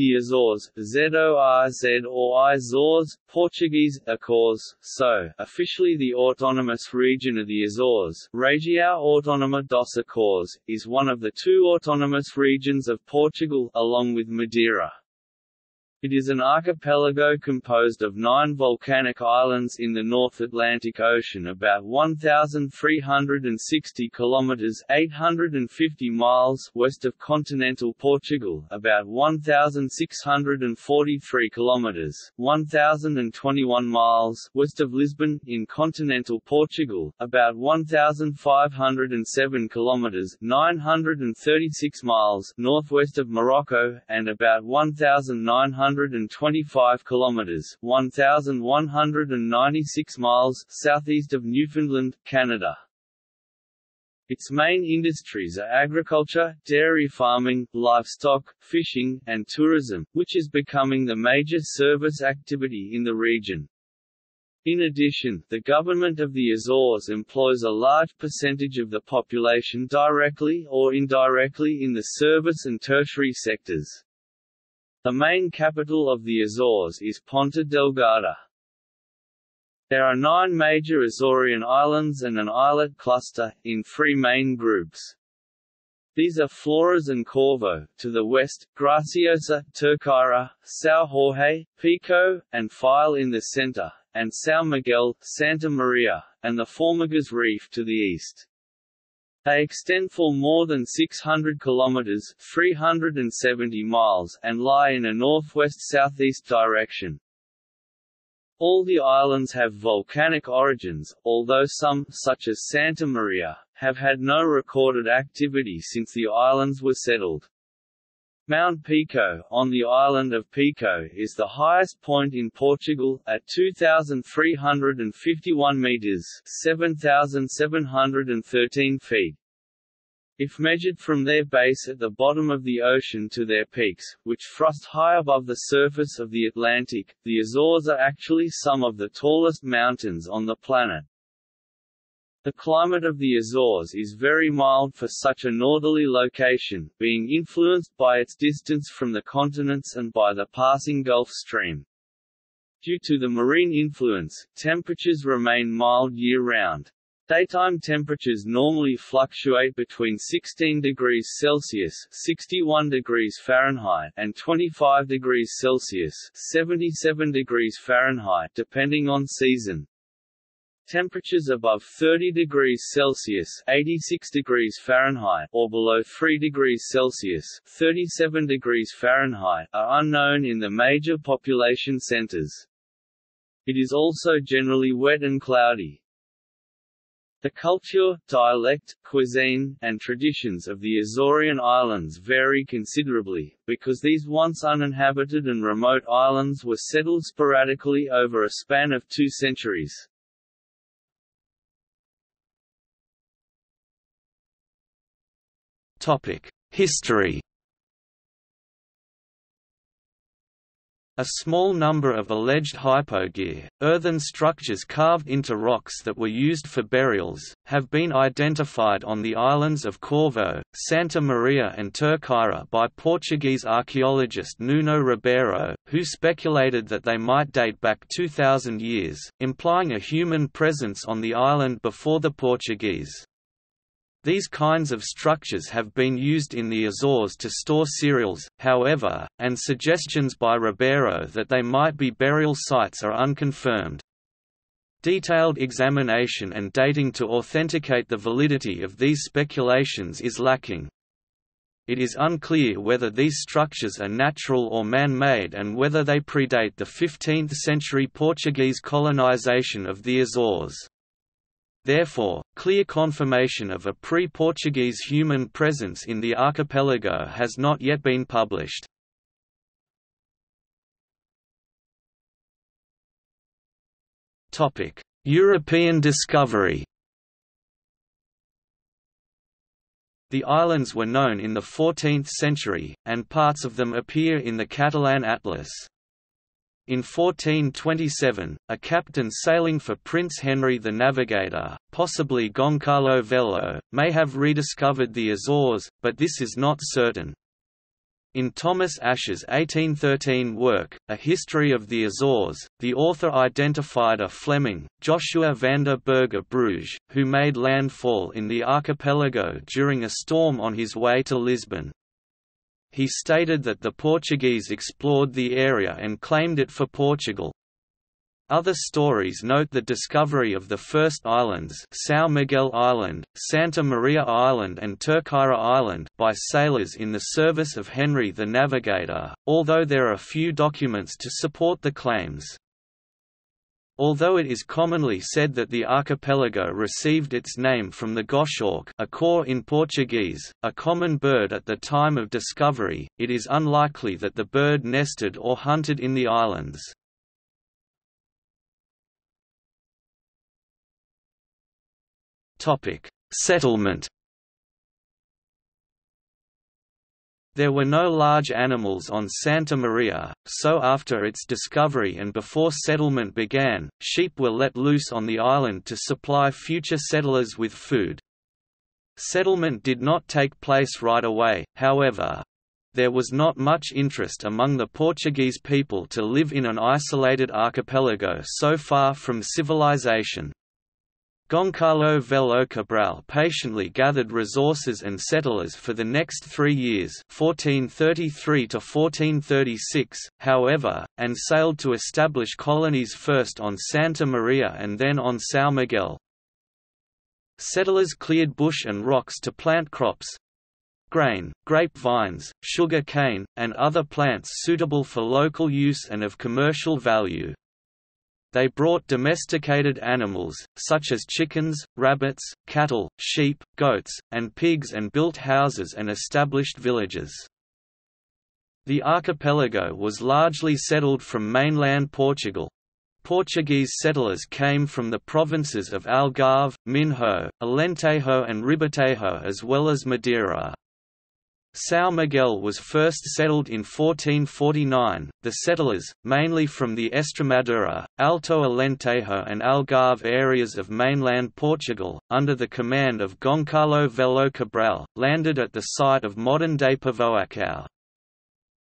The Azores, ZORZ or Azores, Portuguese, Acores, so, officially the autonomous region of the Azores, Região Autónoma dos Açores, is one of the two autonomous regions of Portugal, along with Madeira. It is an archipelago composed of nine volcanic islands in the North Atlantic Ocean about 1,360 kilometers (850 miles) west of continental Portugal, about 1,643 kilometers (1,021 miles) west of Lisbon, in continental Portugal, about 1,507 kilometers (936 miles) northwest of Morocco, and about 1,900 125 kilometers (1196 miles) southeast of Newfoundland, Canada. Its main industries are agriculture, dairy farming, livestock, fishing, and tourism, which is becoming the major service activity in the region. In addition, the government of the Azores employs a large percentage of the population directly or indirectly in the service and tertiary sectors. The main capital of the Azores is Ponta Delgada. There are nine major Azorean islands and an islet cluster, in three main groups. These are Flores and Corvo, to the west, Graciosa, Terceira, São Jorge, Pico, and Faial in the center, and São Miguel, Santa Maria, and the Formigas Reef to the east. They extend for more than 600 kilometers (370 miles) and lie in a northwest-southeast direction. All the islands have volcanic origins, although some, such as Santa Maria, have had no recorded activity since the islands were settled. Mount Pico, on the island of Pico is the highest point in Portugal, at 2,351 metres 7,713 feet. If measured from their base at the bottom of the ocean to their peaks, which thrust high above the surface of the Atlantic, the Azores are actually some of the tallest mountains on the planet. The climate of the Azores is very mild for such a northerly location, being influenced by its distance from the continents and by the passing Gulf Stream. Due to the marine influence, temperatures remain mild year-round. Daytime temperatures normally fluctuate between 16 degrees Celsius (61 degrees Fahrenheit) and 25 degrees Celsius (77 degrees Fahrenheit) depending on season. Temperatures above 30 degrees Celsius 86 degrees Fahrenheit or below 3 degrees Celsius 37 degrees Fahrenheit are unknown in the major population centers. It is also generally wet and cloudy. The culture, dialect, cuisine, and traditions of the Azorean Islands vary considerably, because these once uninhabited and remote islands were settled sporadically over a span of two centuries. History A small number of alleged hypogea, earthen structures carved into rocks that were used for burials, have been identified on the islands of Corvo, Santa Maria and Terceira by Portuguese archaeologist Nuno Ribeiro, who speculated that they might date back 2,000 years, implying a human presence on the island before the Portuguese. These kinds of structures have been used in the Azores to store cereals, however, and suggestions by Ribeiro that they might be burial sites are unconfirmed. Detailed examination and dating to authenticate the validity of these speculations is lacking. It is unclear whether these structures are natural or man-made and whether they predate the 15th-century Portuguese colonization of the Azores. Therefore, clear confirmation of a pre-Portuguese human presence in the archipelago has not yet been published. European discovery The islands were known in the 14th century, and parts of them appear in the Catalan Atlas. In 1427, a captain sailing for Prince Henry the Navigator, possibly Goncalo Velho, may have rediscovered the Azores, but this is not certain. In Thomas Ashe's 1813 work, A History of the Azores, the author identified a Fleming, Joshua van der Berger Bruges, who made landfall in the archipelago during a storm on his way to Lisbon. He stated that the Portuguese explored the area and claimed it for Portugal, other stories note the discovery of the first islands São Miguel Island, Santa Maria Island and Terceira Island by sailors in the service of Henry the Navigator, although there are few documents to support the claims. Although it is commonly said that the archipelago received its name from the goshawk açor in Portuguese, a common bird at the time of discovery, it is unlikely that the bird nested or hunted in the islands. Settlement. There were no large animals on Santa Maria, so after its discovery and before settlement began, sheep were let loose on the island to supply future settlers with food. Settlement did not take place right away, however. There was not much interest among the Portuguese people to live in an isolated archipelago so far from civilization. Goncalo Velho Cabral patiently gathered resources and settlers for the next three years 1433 to 1436, however, and sailed to establish colonies first on Santa Maria and then on São Miguel. Settlers cleared bush and rocks to plant crops, grain, grape vines, sugar cane, and other plants suitable for local use and of commercial value. They brought domesticated animals, such as chickens, rabbits, cattle, sheep, goats, and pigs and built houses and established villages. The archipelago was largely settled from mainland Portugal. Portuguese settlers came from the provinces of Algarve, Minho, Alentejo and Ribatejo as well as Madeira. São Miguel was first settled in 1449. The settlers, mainly from the Estremadura, Alto Alentejo, and Algarve areas of mainland Portugal, under the command of Goncalo Velho Cabral, landed at the site of modern day Povoacão.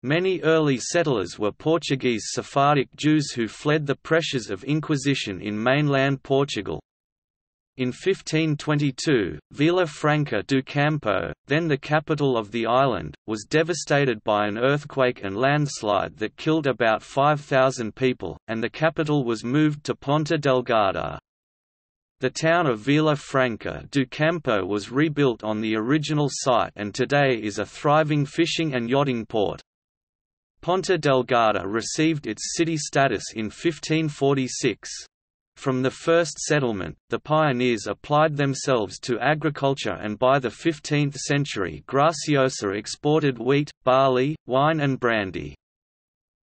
Many early settlers were Portuguese Sephardic Jews who fled the pressures of Inquisition in mainland Portugal, in 1522, Vila Franca do Campo, then the capital of the island, was devastated by an earthquake and landslide that killed about 5,000 people, and the capital was moved to Ponta Delgada. The town of Vila Franca do Campo was rebuilt on the original site and today is a thriving fishing and yachting port. Ponta Delgada received its city status in 1546. From the first settlement, the pioneers applied themselves to agriculture and by the 15th century Graciosa exported wheat, barley, wine and brandy.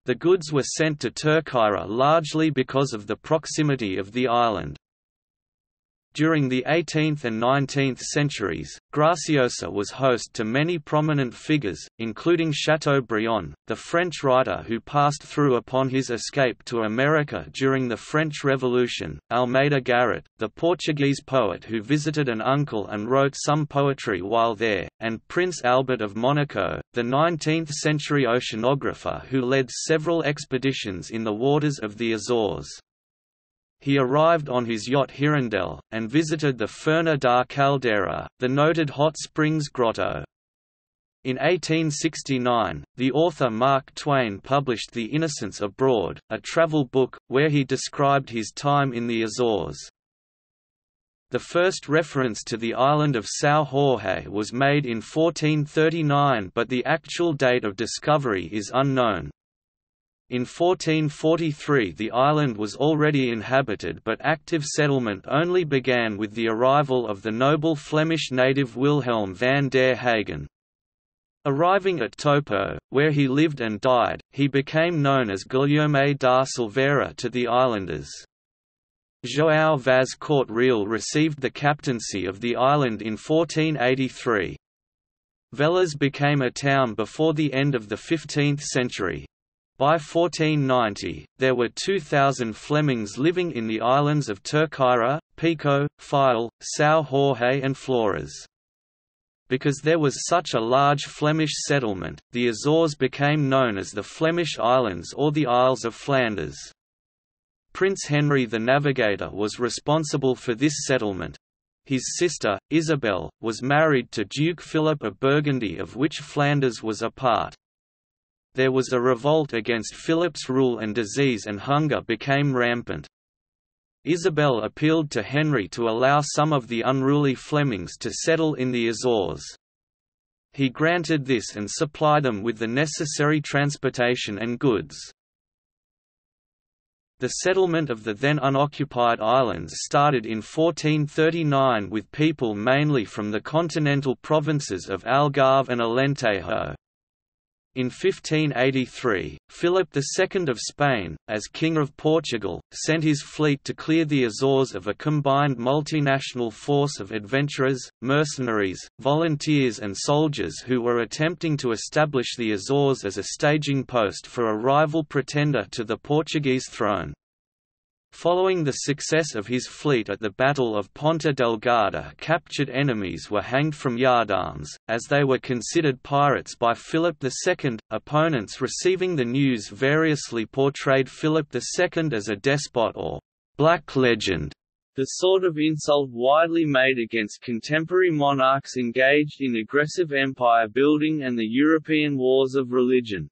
The goods were sent to Terceira largely because of the proximity of the island. During the 18th and 19th centuries, Graciosa was host to many prominent figures, including Chateaubriand, the French writer who passed through upon his escape to America during the French Revolution, Almeida Garrett, the Portuguese poet who visited an uncle and wrote some poetry while there, and Prince Albert of Monaco, the 19th-century oceanographer who led several expeditions in the waters of the Azores. He arrived on his yacht Hirondelle, and visited the Furna da Caldeira, the noted hot springs grotto. In 1869, the author Mark Twain published The Innocents Abroad, a travel book, where he described his time in the Azores. The first reference to the island of São Jorge was made in 1439 but the actual date of discovery is unknown. In 1443 the island was already inhabited but active settlement only began with the arrival of the noble Flemish native Wilhelm van der Hagen. Arriving at Topo, where he lived and died, he became known as Guilherme da Silveira to the islanders. João Vaz Corte Real received the captaincy of the island in 1483. Velas became a town before the end of the 15th century, by 1490, there were 2,000 Flemings living in the islands of Terceira, Pico, Faial, São Jorge and Flores. Because there was such a large Flemish settlement, the Azores became known as the Flemish Islands or the Isles of Flanders. Prince Henry the Navigator was responsible for this settlement. His sister, Isabel, was married to Duke Philip of Burgundy of which Flanders was a part. There was a revolt against Philip's rule and disease and hunger became rampant. Isabel appealed to Henry to allow some of the unruly Flemings to settle in the Azores. He granted this and supplied them with the necessary transportation and goods. The settlement of the then unoccupied islands started in 1439 with people mainly from the continental provinces of Algarve and Alentejo. In 1583, Philip II of Spain, as King of Portugal, sent his fleet to clear the Azores of a combined multinational force of adventurers, mercenaries, volunteers and soldiers who were attempting to establish the Azores as a staging post for a rival pretender to the Portuguese throne. Following the success of his fleet at the Battle of Ponta Delgada captured enemies were hanged from yardarms, as they were considered pirates by Philip II. Opponents receiving the news variously portrayed Philip II as a despot or «black legend», the sort of insult widely made against contemporary monarchs engaged in aggressive empire building and the European wars of religion.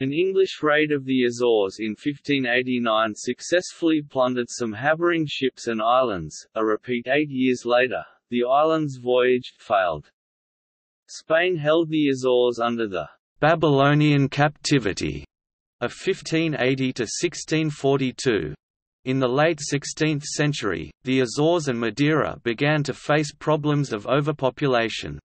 An English raid of the Azores in 1589 successfully plundered some harboring ships and islands. A repeat eight years later, the islands voyage failed. Spain held the Azores under the Babylonian captivity of 1580 to 1642. In the late 16th century, the Azores and Madeira began to face problems of overpopulation.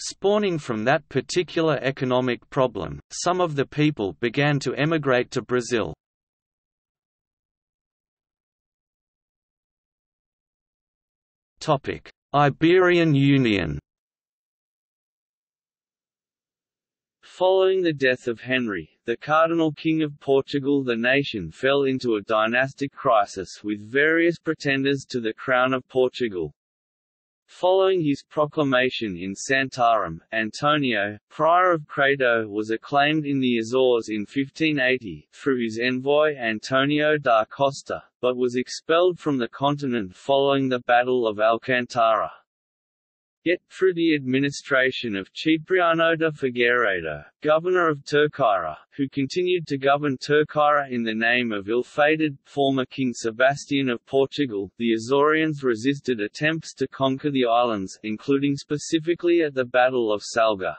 Spawning from that particular economic problem, some of the people began to emigrate to Brazil. Iberian Union Following the death of Henry, the Cardinal King of Portugal the nation fell into a dynastic crisis with various pretenders to the crown of Portugal. Following his proclamation in Santarém, Antonio, prior of Crato was acclaimed in the Azores in 1580, through his envoy Antonio da Costa, but was expelled from the continent following the Battle of Alcantara. Yet, through the administration of Cipriano de Figueiredo, governor of Terceira, who continued to govern Terceira in the name of ill-fated, former King Sebastian of Portugal, the Azorians resisted attempts to conquer the islands, including specifically at the Battle of Salga.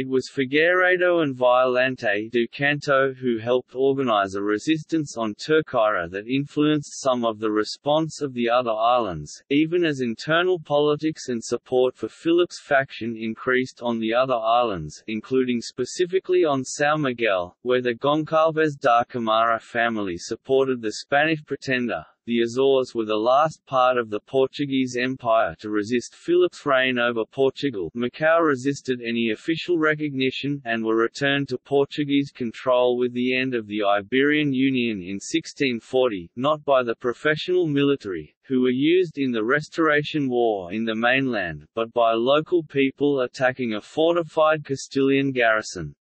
It was Figueiredo and Violante do Canto who helped organize a resistance on Terceira that influenced some of the response of the other islands, even as internal politics and support for Philip's faction increased on the other islands, including specifically on São Miguel, where the Goncalves da Camara family supported the Spanish pretender the Azores were the last part of the Portuguese Empire to resist Philip's reign over Portugal Macau resisted any official recognition, and were returned to Portuguese control with the end of the Iberian Union in 1640, not by the professional military, who were used in the Restoration War in the mainland, but by local people attacking a fortified Castilian garrison.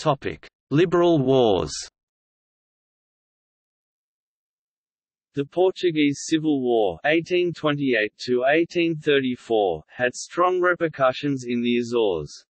Topic: Liberal Wars The Portuguese Civil War 1828 had strong repercussions in the Azores.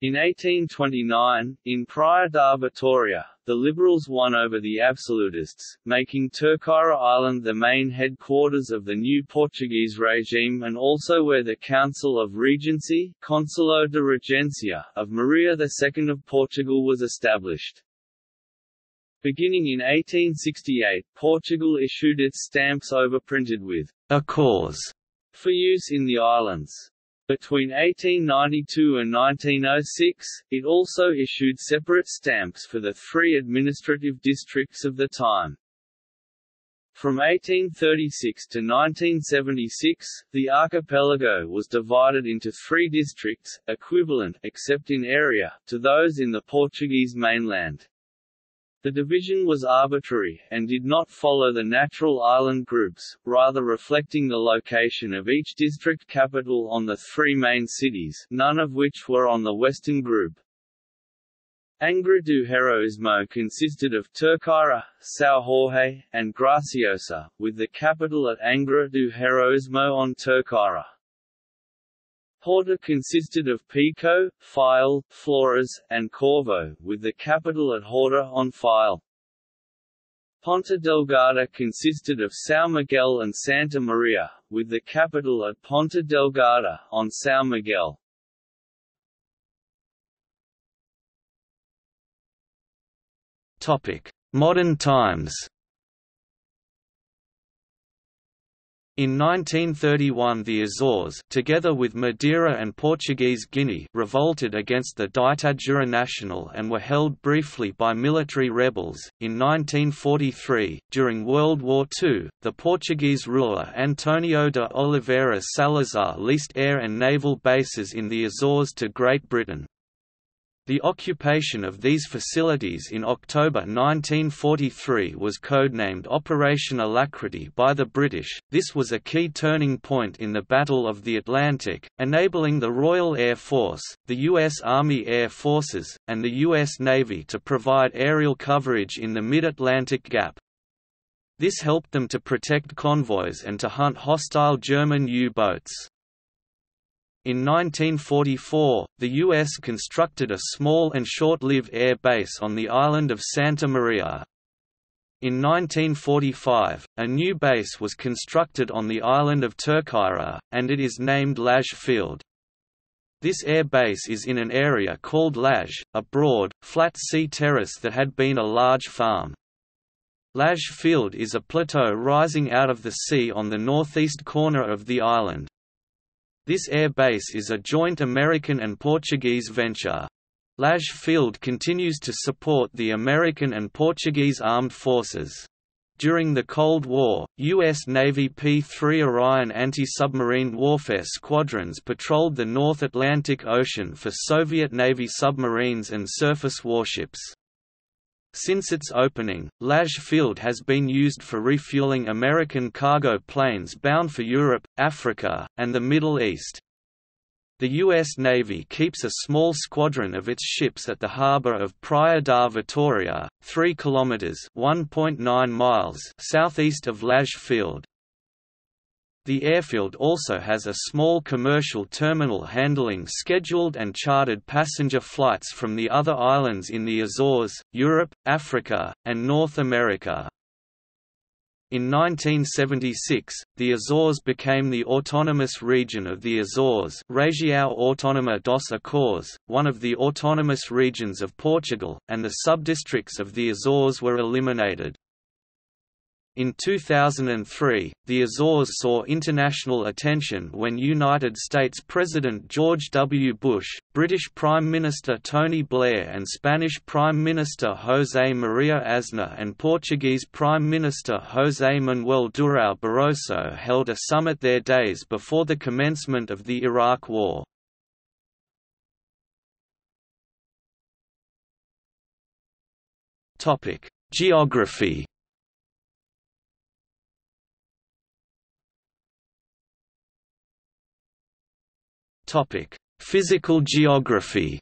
In 1829, in Praia da Vitória, the Liberals won over the Absolutists, making Terceira Island the main headquarters of the new Portuguese regime and also where the Council of Regency Conselho de Regencia of Maria II of Portugal was established. Beginning in 1868, Portugal issued its stamps overprinted with a cause for use in the islands. Between 1892 and 1906, it also issued separate stamps for the three administrative districts of the time. From 1836 to 1976, the archipelago was divided into three districts, equivalent except in area, to those in the Portuguese mainland. The division was arbitrary, and did not follow the natural island groups, rather reflecting the location of each district capital on the three main cities, none of which were on the western group. Angra do Heroísmo consisted of Terceira, São Jorge, and Graciosa, with the capital at Angra do Heroísmo on Terceira. Horta consisted of Pico, Faial, Flores, and Corvo, with the capital at Horta on Faial. Ponta Delgada consisted of São Miguel and Santa Maria, with the capital at Ponta Delgada, on São Miguel. Modern times In 1931 the Azores together with Madeira and Portuguese Guinea revolted against the Ditadura Nacional and were held briefly by military rebels. In 1943, during World War II, the Portuguese ruler Antonio de Oliveira Salazar leased air and naval bases in the Azores to Great Britain. The occupation of these facilities in October 1943 was codenamed Operation Alacrity by the British. This was a key turning point in the Battle of the Atlantic, enabling the Royal Air Force, the U.S. Army Air Forces, and the U.S. Navy to provide aerial coverage in the mid-Atlantic Gap. This helped them to protect convoys and to hunt hostile German U-boats. In 1944, the U.S. constructed a small and short-lived air base on the island of Santa Maria. In 1945, a new base was constructed on the island of Terceira, and it is named Laje Field. This air base is in an area called Laje, a broad, flat sea terrace that had been a large farm. Laje Field is a plateau rising out of the sea on the northeast corner of the island. This air base is a joint American and Portuguese venture. Laje Field continues to support the American and Portuguese armed forces. During the Cold War, U.S. Navy P-3 Orion anti-submarine warfare squadrons patrolled the North Atlantic Ocean for Soviet Navy submarines and surface warships. Since its opening, Laje Field has been used for refueling American cargo planes bound for Europe, Africa, and the Middle East. The U.S. Navy keeps a small squadron of its ships at the harbor of Praia da Vitória, 3 kilometers (1.9 miles) southeast of Laje Field. The airfield also has a small commercial terminal handling scheduled and chartered passenger flights from the other islands in the Azores, Europe, Africa, and North America. In 1976, the Azores became the autonomous region of the Azores Região Autónoma dos Açores, one of the autonomous regions of Portugal, and the subdistricts of the Azores were eliminated. In 2003, the Azores saw international attention when United States President George W. Bush, British Prime Minister Tony Blair and Spanish Prime Minister José María Aznar and Portuguese Prime Minister José Manuel Durão Barroso held a summit there days before the commencement of the Iraq War. Geography Topic: Physical geography.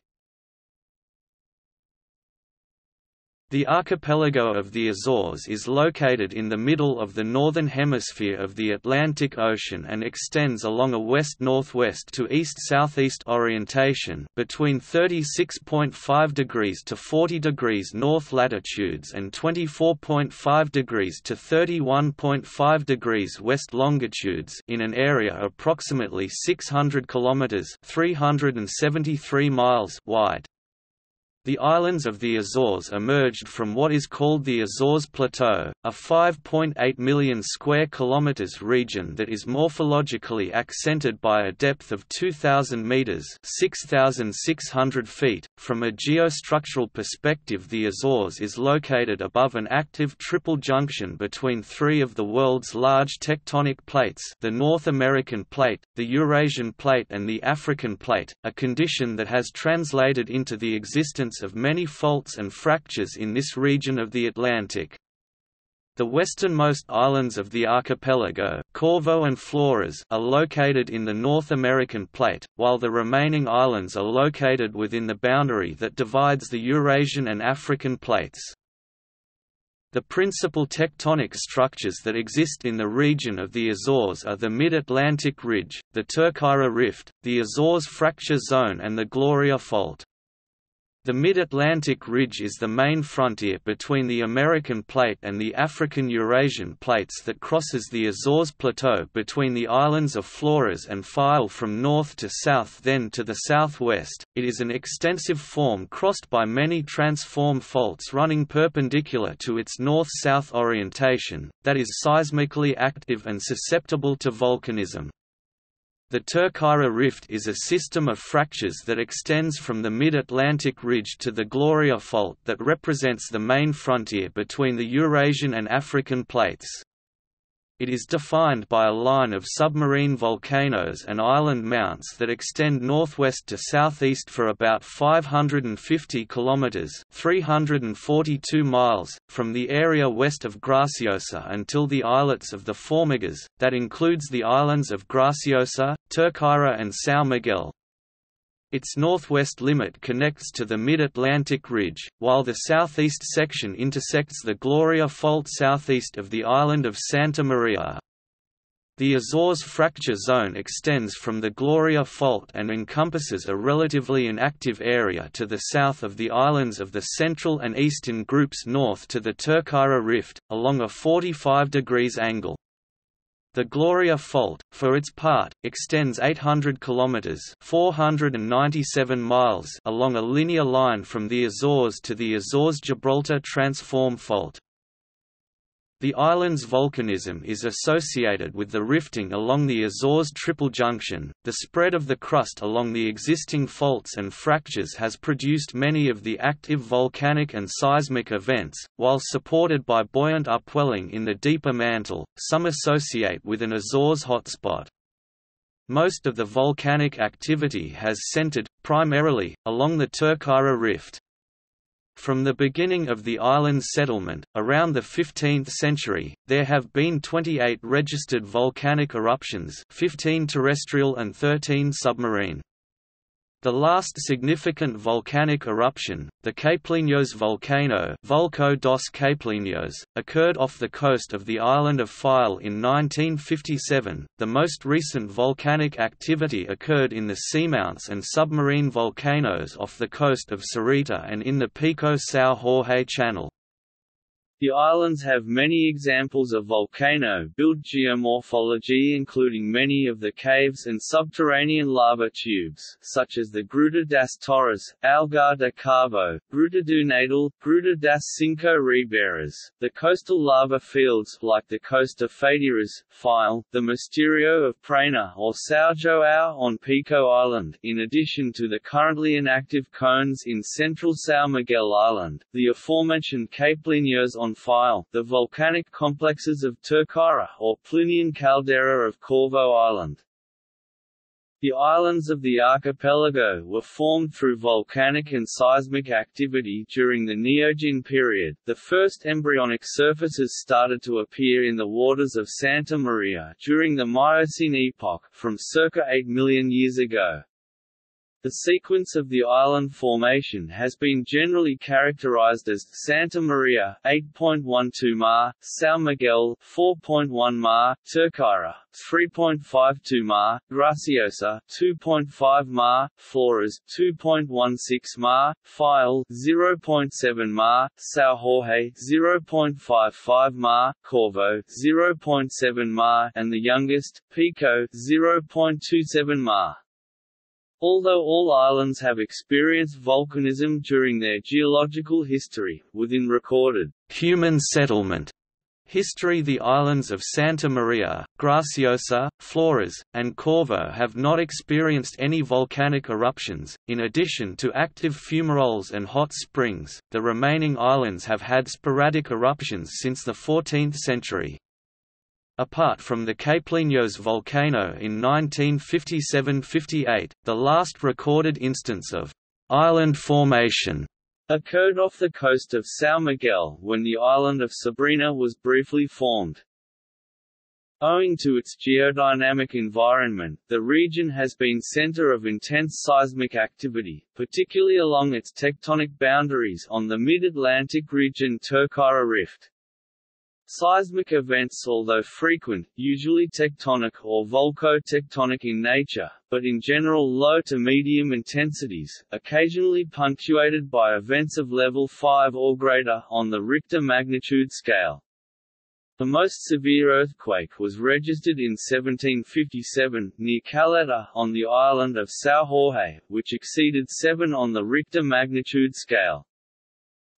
The archipelago of the Azores is located in the middle of the northern hemisphere of the Atlantic Ocean and extends along a west-northwest to east-southeast orientation between 36.5 degrees to 40 degrees north latitudes and 24.5 degrees to 31.5 degrees west longitudes in an area approximately 600 kilometers (373 miles) wide. The islands of the Azores emerged from what is called the Azores Plateau, a 5.8 million square kilometers region that is morphologically accented by a depth of 2000 meters, 6600 feet. From a geostructural perspective, the Azores is located above an active triple junction between three of the world's large tectonic plates, the North American plate, the Eurasian plate and the African plate, a condition that has translated into the existence of many faults and fractures in this region of the Atlantic. The westernmost islands of the archipelago Corvo and Flores are located in the North American plate, while the remaining islands are located within the boundary that divides the Eurasian and African plates. The principal tectonic structures that exist in the region of the Azores are the Mid-Atlantic Ridge, the Terceira Rift, the Azores Fracture Zone and the Gloria Fault. The Mid-Atlantic Ridge is the main frontier between the American Plate and the African-Eurasian plates that crosses the Azores Plateau between the islands of Flores and Fayal from north to south then to the southwest. It is an extensive form crossed by many transform faults running perpendicular to its north-south orientation, that is seismically active and susceptible to volcanism. The Terceira Rift is a system of fractures that extends from the Mid-Atlantic Ridge to the Gloria Fault that represents the main frontier between the Eurasian and African plates. It is defined by a line of submarine volcanoes and island mounts that extend northwest to southeast for about 550 kilometers (342 miles) from the area west of Graciosa until the islets of the Formigas, that includes the islands of Graciosa, Terceira and São Miguel. Its northwest limit connects to the Mid-Atlantic Ridge, while the southeast section intersects the Gloria Fault southeast of the island of Santa Maria. The Azores fracture zone extends from the Gloria Fault and encompasses a relatively inactive area to the south of the islands of the central and eastern groups north to the Terceira Rift, along a 45 degrees angle. The Gloria Fault, for its part, extends 800 kilometers (497 miles) along a linear line from the Azores to the Azores-Gibraltar Transform Fault. The island's volcanism is associated with the rifting along the Azores Triple Junction. The spread of the crust along the existing faults and fractures has produced many of the active volcanic and seismic events, while supported by buoyant upwelling in the deeper mantle, some associate with an Azores hotspot. Most of the volcanic activity has centered, primarily, along the Terceira Rift. From the beginning of the island's settlement, around the 15th century, there have been 28 registered volcanic eruptions 15 terrestrial and 13 submarine. The last significant volcanic eruption, the Capelinhos volcano Vulcão dos Capelinhos, occurred off the coast of the island of Fayal in 1957. The most recent volcanic activity occurred in the seamounts and submarine volcanoes off the coast of Serreta and in the Pico São Jorge Channel. The islands have many examples of volcano-built geomorphology including many of the caves and subterranean lava tubes, such as the Gruta das Torres, Algar de Carvão, Gruta do Nadal, Gruta das Cinco Ribeiras, the coastal lava fields like the coast of Feteiras, Fayal, the Mistério of Prainha or São João on Pico Island, in addition to the currently inactive cones in central São Miguel Island, the aforementioned Capelinhos on Fayal, the volcanic complexes of Terceira or Plinian caldera of Corvo Island. The islands of the archipelago were formed through volcanic and seismic activity during the Neogene period. The first embryonic surfaces started to appear in the waters of Santa Maria during the Miocene epoch, from circa 8 million years ago. The sequence of the island formation has been generally characterized as Santa Maria 8.12 ma, São Miguel 4.1 ma, Terceira 3.52 ma, Graciosa 2.5 ma, Flores 2.16 ma, Faial 0.7 ma, São Jorge 0.55 ma, Corvo 0.7 ma, and the youngest Pico 0.27 ma. Although all islands have experienced volcanism during their geological history, within recorded human settlement history the islands of Santa Maria, Graciosa, Flores, and Corvo have not experienced any volcanic eruptions. In addition to active fumaroles and hot springs, the remaining islands have had sporadic eruptions since the 14th century. Apart from the Capelinhos volcano in 1957–58, the last recorded instance of «island formation» occurred off the coast of São Miguel when the island of Sabrina was briefly formed. Owing to its geodynamic environment, the region has been center of intense seismic activity, particularly along its tectonic boundaries on the Mid-Atlantic Ridge and Terceira Rift. Seismic events although frequent, usually tectonic or volcotectonic in nature, but in general low to medium intensities, occasionally punctuated by events of level 5 or greater on the Richter magnitude scale. The most severe earthquake was registered in 1757, near Calheta, on the island of São Jorge, which exceeded 7 on the Richter magnitude scale.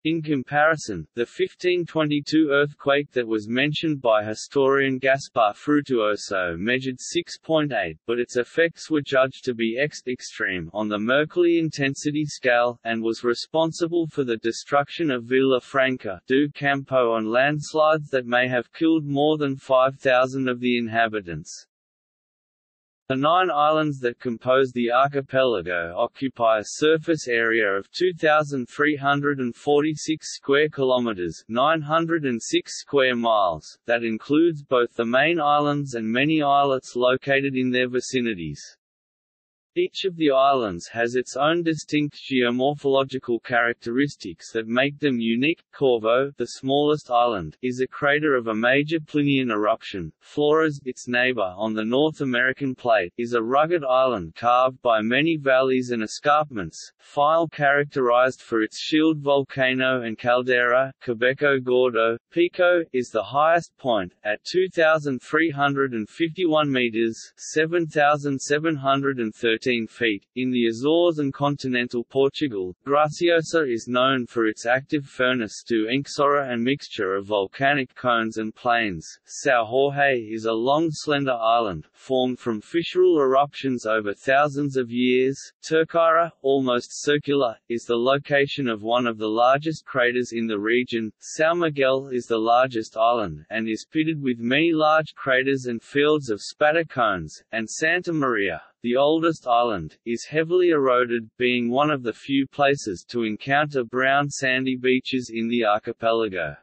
In comparison, the 1522 earthquake that was mentioned by historian Gaspar Frutuoso measured 6.8, but its effects were judged to be ex extreme on the Mercalli intensity scale, and was responsible for the destruction of Vila Franca do Campo and landslides that may have killed more than 5,000 of the inhabitants. The nine islands that compose the archipelago occupy a surface area of 2346 square kilometers, 906 square miles, that includes both the main islands and many islets located in their vicinities. Each of the islands has its own distinct geomorphological characteristics that make them unique. Corvo, the smallest island, is a crater of a major Plinian eruption. Flores, its neighbor on the North American plate, is a rugged island carved by many valleys and escarpments. Faial characterized for its shield volcano and caldera, Cabeço Gordo. Pico is the highest point at 2,351 meters (7,713 feet. In the Azores and continental Portugal, Graciosa is known for its active furnace do Enxofre and mixture of volcanic cones and plains. São Jorge is a long slender island, formed from fissural eruptions over thousands of years. Terceira, almost circular, is the location of one of the largest craters in the region. São Miguel is the largest island, and is pitted with many large craters and fields of spatter cones, and Santa Maria, the oldest island, is heavily eroded, being one of the few places to encounter brown sandy beaches in the archipelago.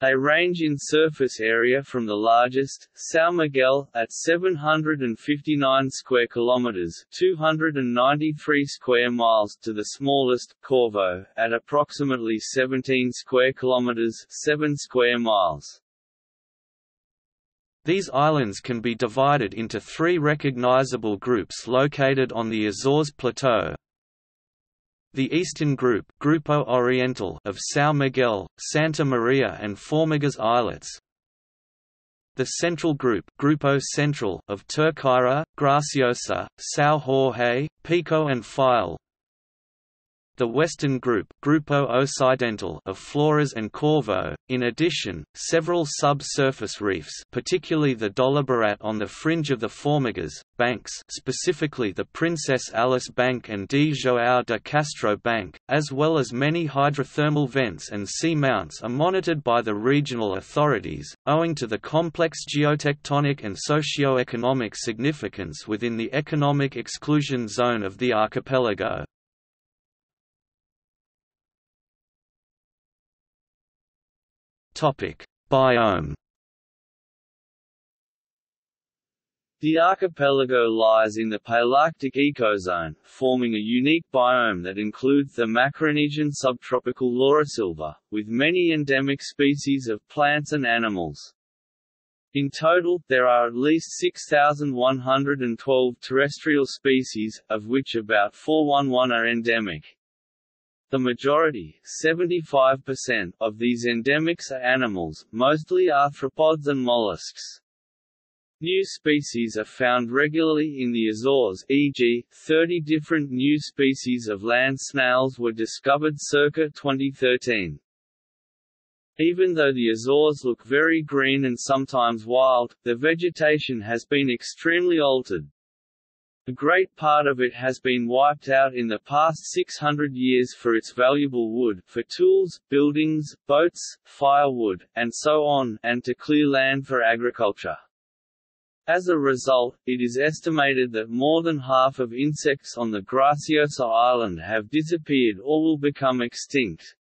They range in surface area from the largest, São Miguel, at 759 square kilometers (293 square miles) to the smallest, Corvo, at approximately 17 square kilometers (7 square miles). These islands can be divided into three recognizable groups located on the Azores Plateau. The eastern group Grupo Oriental of São Miguel, Santa Maria and Formigas Islets. The central group Grupo Central of Terceira, Graciosa, São Jorge, Pico and Faial the Western Group Grupo Occidental of Flores and Corvo. In addition, several subsurface reefs, particularly the Dollabarat on the fringe of the Formigas banks, specifically the Princess Alice Bank and D. João de Castro Bank, as well as many hydrothermal vents and sea mounts are monitored by the regional authorities, owing to the complex geotectonic and socio-economic significance within the economic exclusion zone of the archipelago. Topic: Biome. The archipelago lies in the Palearctic ecozone, forming a unique biome that includes the Macaronesian subtropical Laurisilva, with many endemic species of plants and animals. In total, there are at least 6,112 terrestrial species, of which about 411 are endemic. The majority 75% of these endemics are animals, mostly arthropods and mollusks. New species are found regularly in the Azores e.g., 30 different new species of land snails were discovered circa 2013. Even though the Azores look very green and sometimes wild, the vegetation has been extremely altered. A great part of it has been wiped out in the past 600 years for its valuable wood, for tools, buildings, boats, firewood, and so on, and to clear land for agriculture. As a result, it is estimated that more than half of insects on the Graciosa Island have disappeared or will become extinct.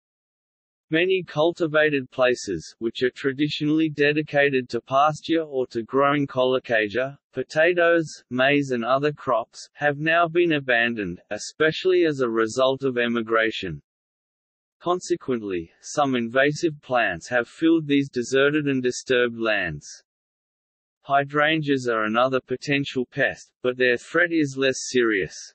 Many cultivated places, which are traditionally dedicated to pasture or to growing colocasia, potatoes, maize and other crops, have now been abandoned, especially as a result of emigration. Consequently, some invasive plants have filled these deserted and disturbed lands. Hydrangeas are another potential pest, but their threat is less serious.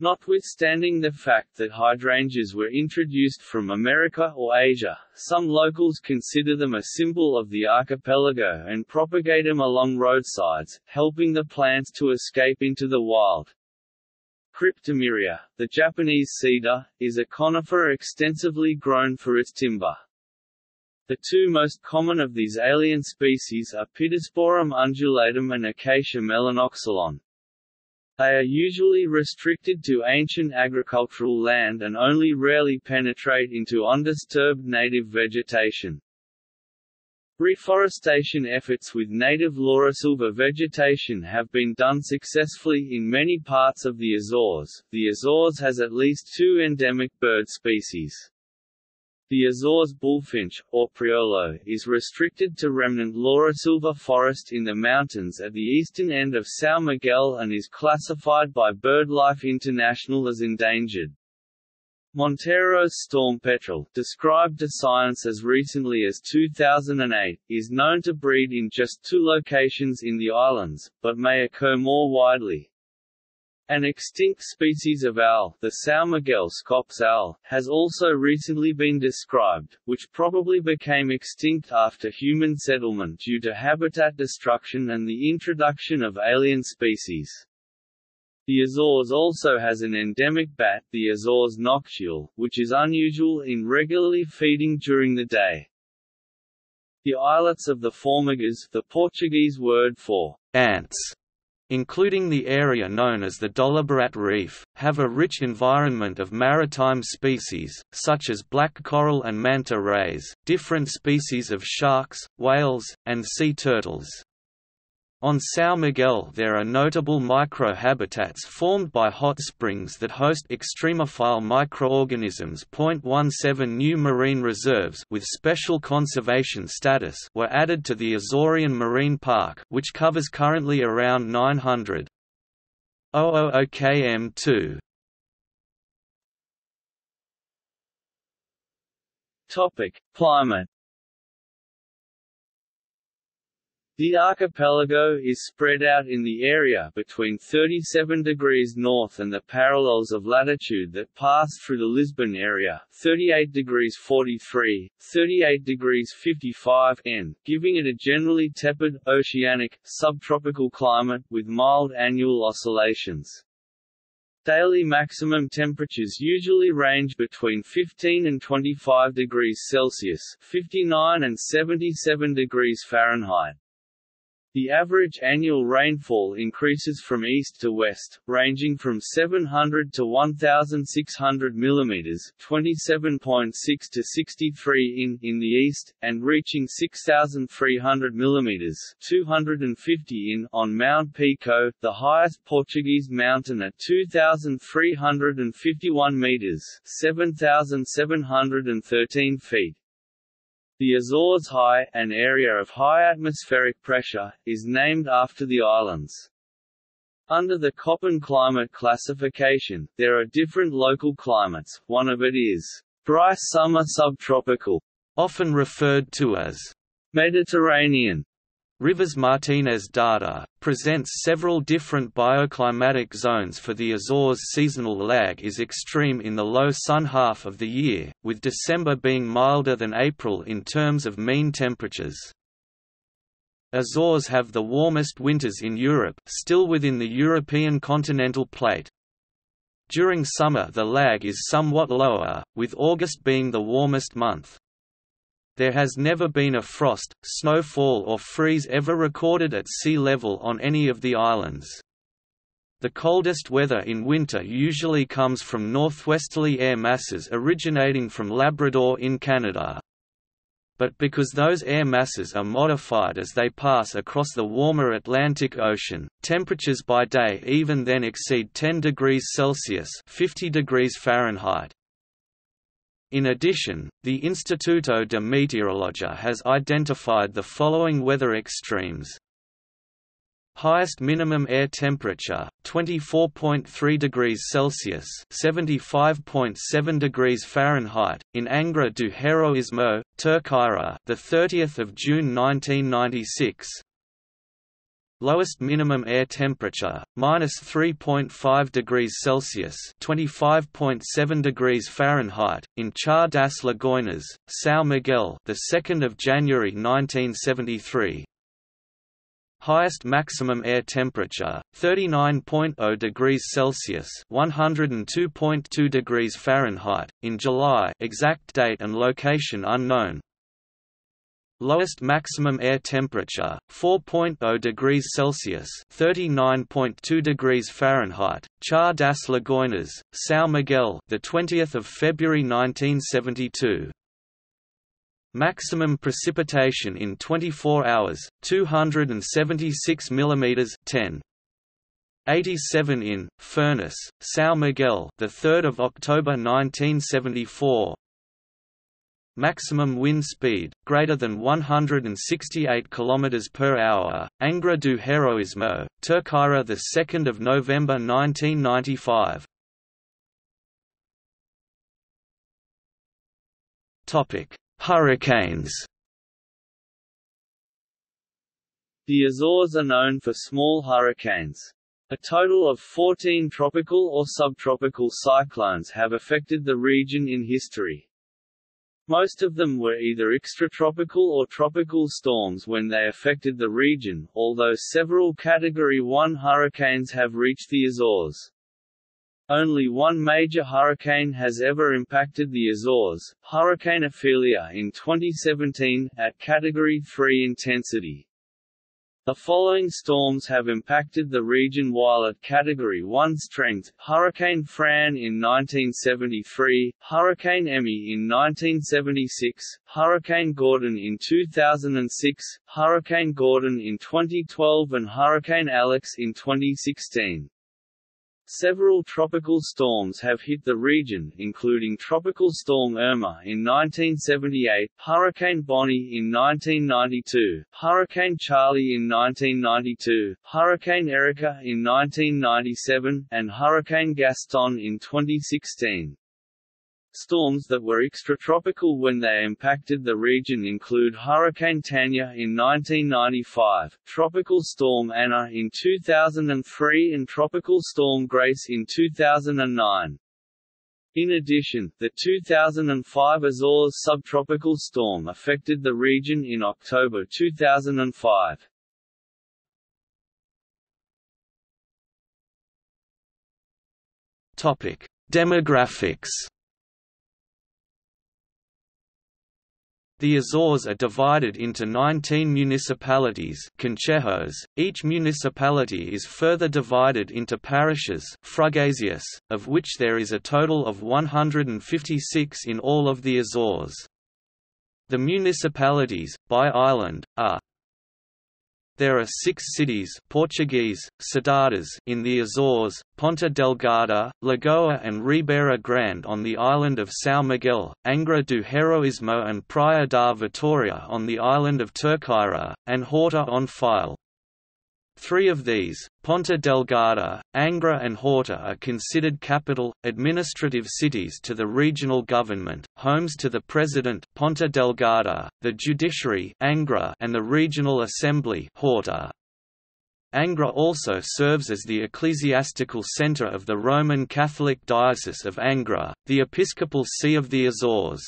Notwithstanding the fact that hydrangeas were introduced from America or Asia, some locals consider them a symbol of the archipelago and propagate them along roadsides, helping the plants to escape into the wild. Cryptomeria, the Japanese cedar, is a conifer extensively grown for its timber. The two most common of these alien species are Pittosporum undulatum and Acacia melanoxylon. They are usually restricted to ancient agricultural land and only rarely penetrate into undisturbed native vegetation. Reforestation efforts with native Laurisilva vegetation have been done successfully in many parts of the Azores. The Azores has at least two endemic bird species. The Azores bullfinch, or Priolo, is restricted to remnant Laurisilva forest in the mountains at the eastern end of São Miguel and is classified by BirdLife International as endangered. Montero's storm petrel, described to science as recently as 2008, is known to breed in just two locations in the islands, but may occur more widely. An extinct species of owl, the São Miguel scops owl, has also recently been described, which probably became extinct after human settlement due to habitat destruction and the introduction of alien species. The Azores also has an endemic bat, the Azores noctule, which is unusual in regularly feeding during the day. The islets of the formigas the Portuguese word for ants including the area known as the Dollabarat Reef, have a rich environment of maritime species, such as black coral and manta rays, different species of sharks, whales, and sea turtles. On São Miguel there are notable microhabitats formed by hot springs that host extremophile microorganisms. 17 new marine reserves with special conservation status were added to the Azorean Marine Park, which covers currently around 900 000 km2. Topic: Climate The archipelago is spread out in the area between 37 degrees north and the parallels of latitude that pass through the Lisbon area 38 degrees 43, 38 degrees 55 N, giving it a generally tepid, oceanic, subtropical climate with mild annual oscillations. Daily maximum temperatures usually range between 15 and 25 degrees Celsius 59 and 77 degrees Fahrenheit. The average annual rainfall increases from east to west, ranging from 700 to 1,600 mm (27.6 to 63 in) in the east, and reaching 6,300 mm (250 in) on Mount Pico, the highest Portuguese mountain at 2,351 meters (7,713 feet). The Azores High, an area of high atmospheric pressure, is named after the islands. Under the Köppen climate classification, there are different local climates, one of it is dry summer subtropical, often referred to as Mediterranean, Rivas Martinez data, presents several different bioclimatic zones for the Azores seasonal lag is extreme in the low sun half of the year, with December being milder than April in terms of mean temperatures. Azores have the warmest winters in Europe still within the European continental plate. During summer the lag is somewhat lower, with August being the warmest month. There has never been a frost, snowfall or freeze ever recorded at sea level on any of the islands. The coldest weather in winter usually comes from northwesterly air masses originating from Labrador in Canada. but because those air masses are modified as they pass across the warmer Atlantic Ocean, temperatures by day even then exceed 10 degrees Celsius 50 degrees Fahrenheit. In addition, the Instituto de Meteorologia has identified the following weather extremes. Highest minimum air temperature 24.3 degrees Celsius, 75.7 degrees Fahrenheit in Angra do Heroísmo, Terceira, the 30th of June 1996. Lowest minimum air temperature minus 3.5 degrees Celsius, 25.7 degrees Fahrenheit in Chã das Lagoinhas, São Miguel, the 2nd of January 1973 highest maximum air temperature 39.0 degrees Celsius 102.2 degrees Fahrenheit in July. Exact date and location unknown lowest maximum air temperature 4.0 degrees Celsius 39.2 degrees Fahrenheit Chã das Lagoinhas São Miguel the 20th of February 1972 Maximum precipitation in 24 hours, 276 mm 10. 87 in Furnas, São Miguel, the 3rd of October 1974. Maximum wind speed greater than 168 km per hour. Angra do Heroísmo, 2nd of November 1995. Topic: Hurricanes The Azores are known for small hurricanes. A total of 14 tropical or subtropical cyclones have affected the region in history. Most of them were either extratropical or tropical storms when they affected the region, although several Category 1 hurricanes have reached the Azores. Only one major hurricane has ever impacted the Azores, Hurricane Ophelia in 2017, at Category 3 intensity. The following storms have impacted the region while at Category 1 strength, Hurricane Fran in 1973, Hurricane Emmy in 1976, Hurricane Gordon in 2006, Hurricane Gordon in 2012 and Hurricane Alex in 2016. Several tropical storms have hit the region, including Tropical Storm Irma in 1978, Hurricane Bonnie in 1992, Hurricane Charlie in 1992, Hurricane Erika in 1997, and Hurricane Gaston in 2016. Storms that were extratropical when they impacted the region include Hurricane Tanya in 1995, Tropical Storm Anna in 2003 and Tropical Storm Grace in 2009. In addition, the 2005 Azores subtropical storm affected the region in October 2005. Topic: Demographics The Azores are divided into 19 municipalities concelhos. .Each municipality is further divided into parishes of which there is a total of 156 in all of the Azores. The municipalities, by island, are there are six cities Portuguese, cidades in the Azores, Ponta Delgada, Lagoa and Ribeira Grande on the island of São Miguel, Angra do Heroísmo and Praia da Vitória on the island of Terceira, and Horta on Faial. Three of these, Ponta Delgada, Angra and Horta are considered capital, administrative cities to the regional government, homes to the president Ponta Delgada, the judiciary Angra and the regional assembly Horta. Angra also serves as the ecclesiastical centre of the Roman Catholic Diocese of Angra, the episcopal see of the Azores.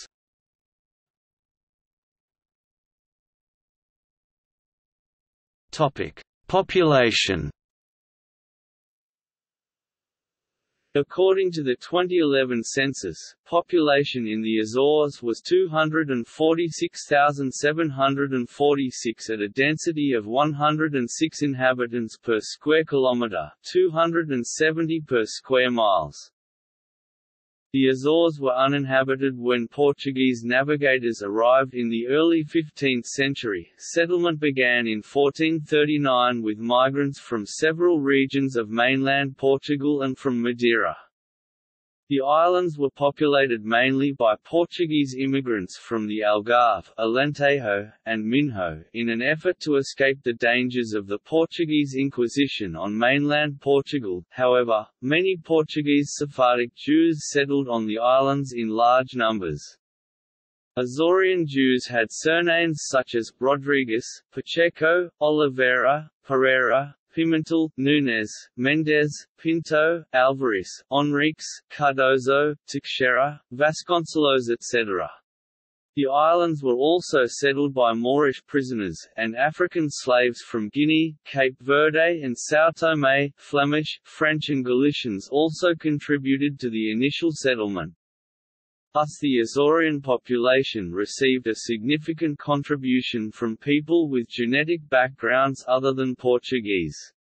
Topic: Population According to the 2011 census, population in the Azores was 246,746 at a density of 106 inhabitants per square kilometre, 270 per square miles. The Azores were uninhabited when Portuguese navigators arrived in the early 15th century. Settlement began in 1439 with migrants from several regions of mainland Portugal and from Madeira. The islands were populated mainly by Portuguese immigrants from the Algarve, Alentejo, and Minho, in an effort to escape the dangers of the Portuguese Inquisition on mainland Portugal. However, many Portuguese Sephardic Jews settled on the islands in large numbers. Azorean Jews had surnames such as Rodriguez, Pacheco, Oliveira, Pereira, Pimentel, Nunes, Mendez, Pinto, Alvarez, Enriques, Cardozo, Teixeira, Vasconcelos etc. The islands were also settled by Moorish prisoners, and African slaves from Guinea, Cape Verde and São Tomé Flemish, French and Galicians also contributed to the initial settlement. Thus the Azorean population received a significant contribution from people with genetic backgrounds other than Portuguese.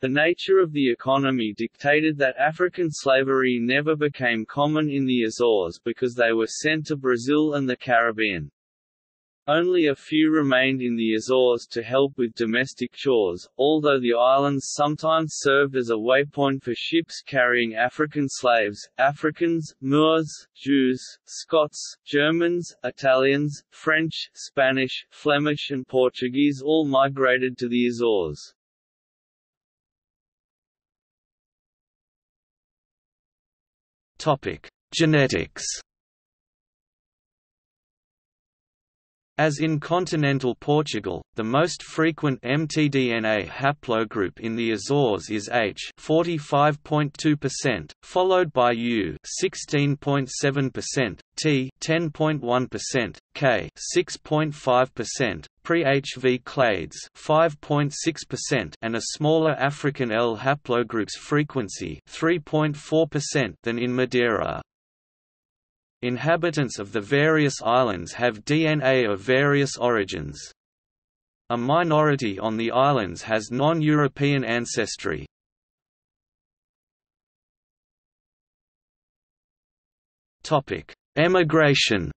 The nature of the economy dictated that African slavery never became common in the Azores because they were sent to Brazil and the Caribbean. Only a few remained in the Azores to help with domestic chores, although the islands sometimes served as a waypoint for ships carrying African slaves. Africans, Moors, Jews, Scots, Germans, Italians, French, Spanish, Flemish and Portuguese all migrated to the Azores. Genetics As in continental Portugal, the most frequent mtDNA haplogroup in the Azores is H 45.2%, followed by U 16.7%, T 10.1%, K 6.5%, pre-HV clades 5.6% and a smaller African L haplogroup's frequency 3.4% than in Madeira. Inhabitants of the various islands have DNA of various origins. A minority on the islands has non-European ancestry. Emigration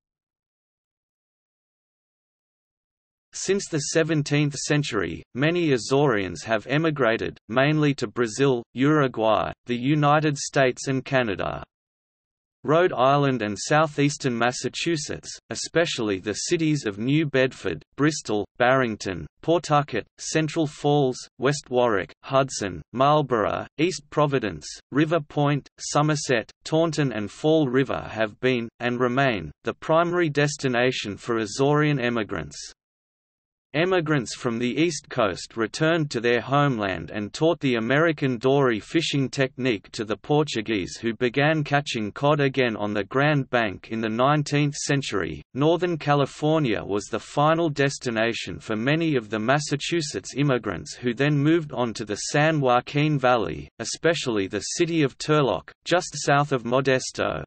Since the 17th century, many Azoreans have emigrated, mainly to Brazil, Uruguay, the United States and Canada. Rhode Island and southeastern Massachusetts, especially the cities of New Bedford, Bristol, Barrington, Pawtucket, Central Falls, West Warwick, Hudson, Marlborough, East Providence, River Point, Somerset, Taunton and Fall River have been, and remain, the primary destination for Azorean emigrants. Emigrants from the East Coast returned to their homeland and taught the American dory fishing technique to the Portuguese who began catching cod again on the Grand Bank in the 19th century. Northern California was the final destination for many of the Massachusetts immigrants who then moved on to the San Joaquin Valley, especially the city of Turlock, just south of Modesto.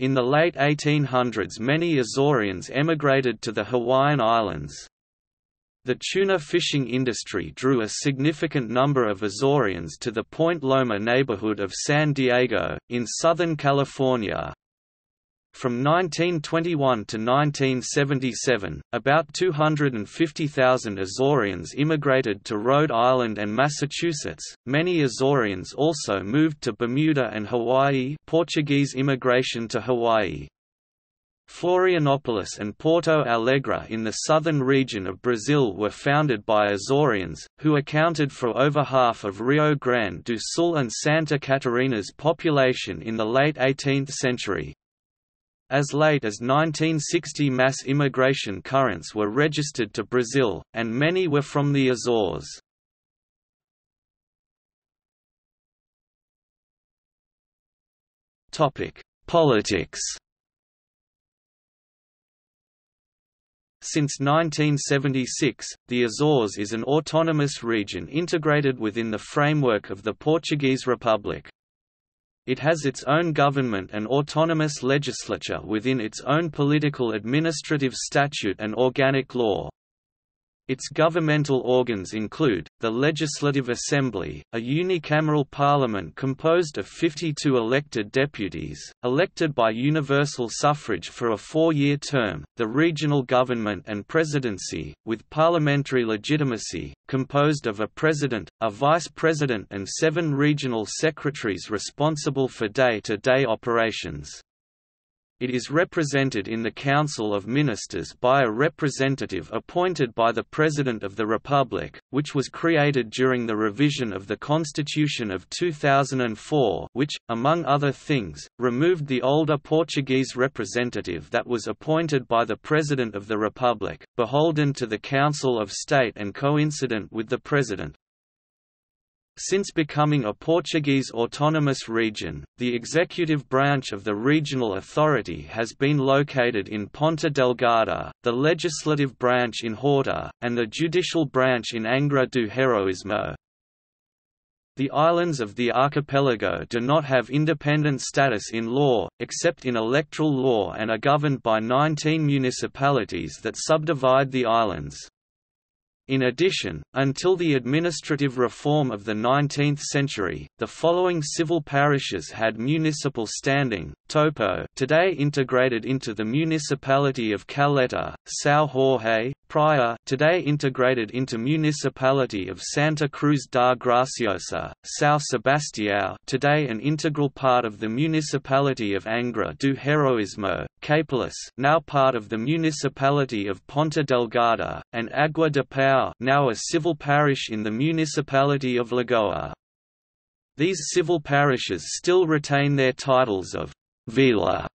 In the late 1800s many Azorians emigrated to the Hawaiian Islands. The tuna fishing industry drew a significant number of Azoreans to the Point Loma neighborhood of San Diego, in Southern California. From 1921 to 1977, about 250,000 Azoreans immigrated to Rhode Island and Massachusetts. Many Azoreans also moved to Bermuda and Hawaii. Portuguese immigration to Hawaii Florianopolis and Porto Alegre in the southern region of Brazil were founded by Azoreans, who accounted for over half of Rio Grande do Sul and Santa Catarina's population in the late 18th century. As late as 1960 mass immigration currents were registered to Brazil, and many were from the Azores. Politics Since 1976, the Azores is an autonomous region integrated within the framework of the Portuguese Republic. It has its own government and autonomous legislature within its own political administrative statute and organic law. Its governmental organs include, the Legislative Assembly, a unicameral parliament composed of 52 elected deputies, elected by universal suffrage for a four-year term, the regional government and presidency, with parliamentary legitimacy, composed of a president, a vice-president and seven regional secretaries responsible for day-to-day -day operations. It is represented in the Council of Ministers by a representative appointed by the President of the Republic, which was created during the revision of the Constitution of 2004 which, among other things, removed the older Portuguese representative that was appointed by the President of the Republic, beholden to the Council of State and coincident with the President. Since becoming a Portuguese autonomous region, the executive branch of the regional authority has been located in Ponta Delgada, the legislative branch in Horta, and the judicial branch in Angra do Heroísmo. The islands of the archipelago do not have independent status in law, except in electoral law and are governed by 19 municipalities that subdivide the islands. In addition, until the administrative reform of the 19th century, the following civil parishes had municipal standing, Topo today integrated into the municipality of Calheta, São Jorge, Praia today integrated into municipality of Santa Cruz da Graciosa, São Sebastião today an integral part of the municipality of Angra do Heroísmo, Capelas now part of the municipality of Ponta Delgada, and Água de Pau now a civil parish in the municipality of Lagoa. These civil parishes still retain their titles of vila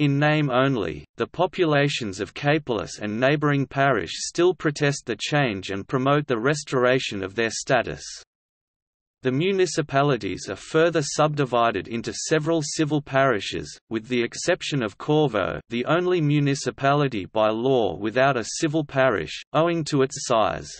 in name only, the populations of Capelas and neighbouring parish still protest the change and promote the restoration of their status. The municipalities are further subdivided into several civil parishes, with the exception of Corvo the only municipality by law without a civil parish, owing to its size.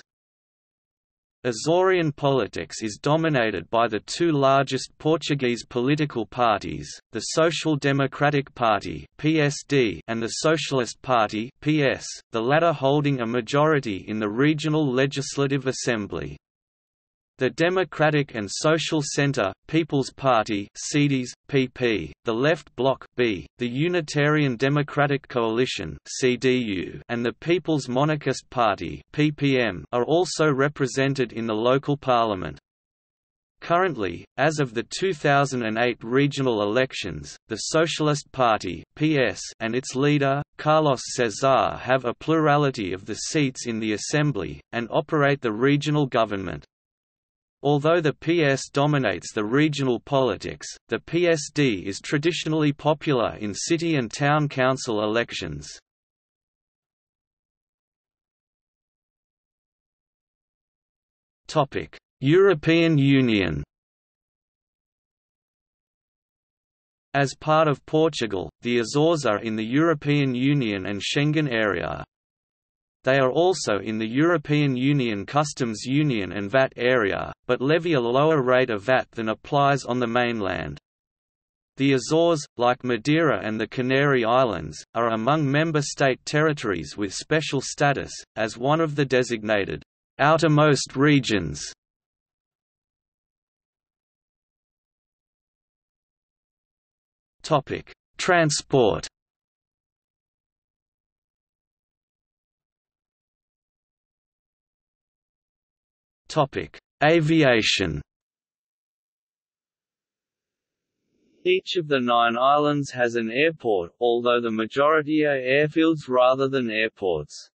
Azorian politics is dominated by the two largest Portuguese political parties, the Social Democratic Party (PSD) and the Socialist Party (PS), the latter holding a majority in the regional legislative assembly. The Democratic and Social Centre, People's Party CDS, PP, the Left Bloc B, the Unitarian Democratic Coalition CDU, and the People's Monarchist Party PPM are also represented in the local parliament. Currently, as of the 2008 regional elections, the Socialist Party (PS) and its leader, Carlos Cesar have a plurality of the seats in the assembly, and operate the regional government. Although the PS dominates the regional politics, the PSD is traditionally popular in city and town council elections. European Union As part of Portugal, the Azores are in the European Union and Schengen area. They are also in the European Union Customs Union and VAT area, but levy a lower rate of VAT than applies on the mainland. The Azores, like Madeira and the Canary Islands, are among member state territories with special status, as one of the designated outermost regions. Transport Topic: Aviation. Each of the nine islands has an airport, although the majority are airfields rather than airports.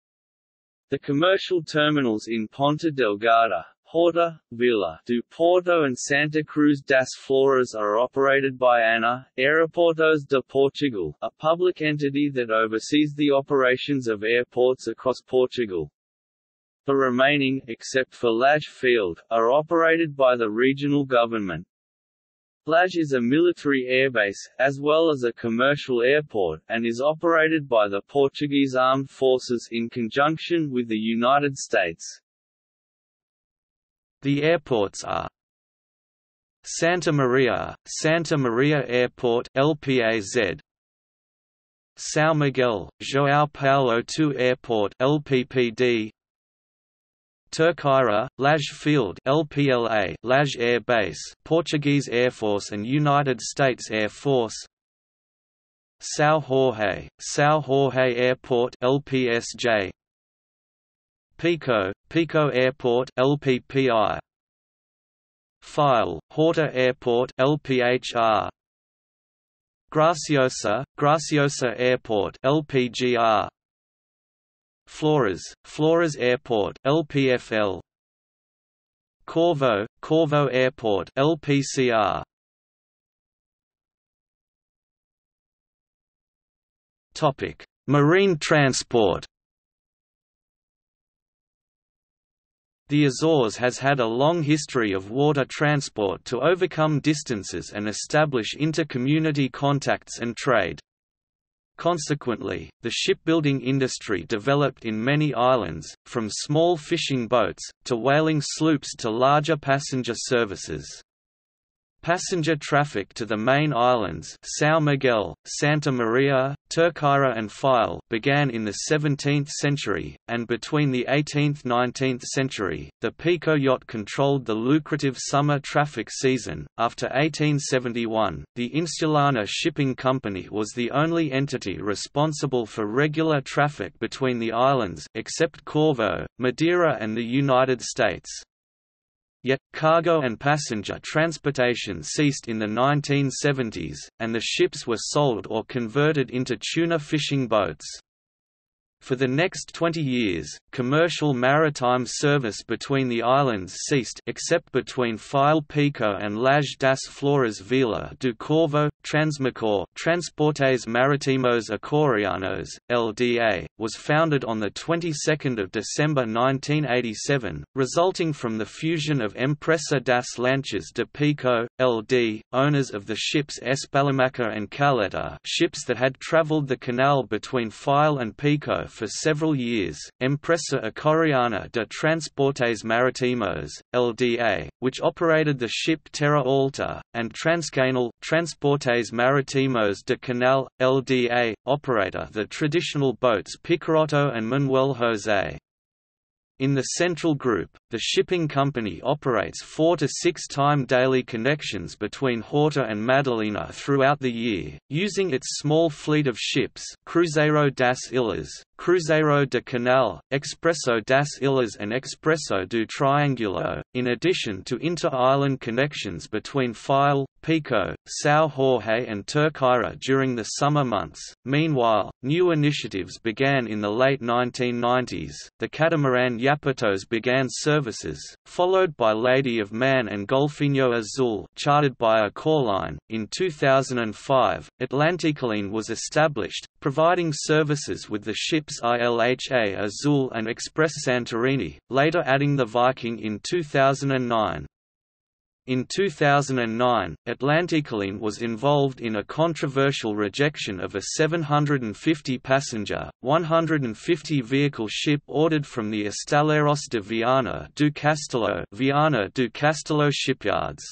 The commercial terminals in Ponta Delgada, Horta, Vila do Porto and Santa Cruz das Flores are operated by ANA, Aeroportos de Portugal, a public entity that oversees the operations of airports across Portugal. The remaining, except for Laje Field, are operated by the regional government. Laje is a military airbase, as well as a commercial airport, and is operated by the Portuguese Armed Forces in conjunction with the United States. The airports are Santa Maria, Santa Maria Airport LPAZ São Miguel, João Paulo II Airport LPPD Terceira, Laje Field LPLA, Laje Air Base, Portuguese Air Force and United States Air Force. São Jorge, São Jorge Airport LPSJ. Pico, Pico Airport LPPI. Faial, Horta Airport LPHR. Graciosa, Graciosa Airport LPGR. Flores, Flores Airport LPFL. Corvo, Corvo Airport LPCR. Topic: Marine transport. The Azores has had a long history of water transport to overcome distances and establish inter-community contacts and trade. Consequently, the shipbuilding industry developed in many islands, from small fishing boats, to whaling sloops to larger passenger services. Passenger traffic to the main islands São Miguel, Santa Maria, Terceira and Faial began in the 17th century, and between the 18th–19th century, the Pico yacht controlled the lucrative summer traffic season. After 1871, the Insulana Shipping Company was the only entity responsible for regular traffic between the islands except Corvo, Madeira and the United States. Yet, cargo and passenger transportation ceased in the 1970s, and the ships were sold or converted into tuna fishing boats. For the next 20 years, commercial maritime service between the islands ceased except between Faial Pico and Laje das Flores Vila do Corvo. Transmacor Transportes Marítimos Açorianos, LDA, was founded on the 22nd of December 1987, resulting from the fusion of Empresa das Lanchas de Pico, LD, owners of the ships Espalamaca and Calheta ships that had travelled the canal between Faial and Pico for several years, Empresa Açoriana de Transportes Marítimos, LDA, which operated the ship Terra Alta, and Transcanal Transportes Marítimos de Canal, LDA, operator the traditional boats Picoroto and Manuel José. In the Central Group, the shipping company operates four to six time daily connections between Horta and Madalena throughout the year, using its small fleet of ships Cruzeiro das Ilhas, Cruzeiro de Canal, Expresso das Ilhas and Expresso do Triangulo, in addition to inter-island connections between Faial, Pico, São Jorge and Terceira during the summer months. Meanwhile, new initiatives began in the late 1990s. The catamaran Yapatos began services, followed by Lady of Man and Golfinho Azul, chartered by Açorline. In 2005, Atlanticaline was established, providing services with the ships ILHA Azul and Express Santorini, later adding the Viking in 2009. In 2009, Atlanticaline was involved in a controversial rejection of a 750-passenger, 150-vehicle ship ordered from the Estaleiros de Viana do Castelo, Viana do Castelo shipyards.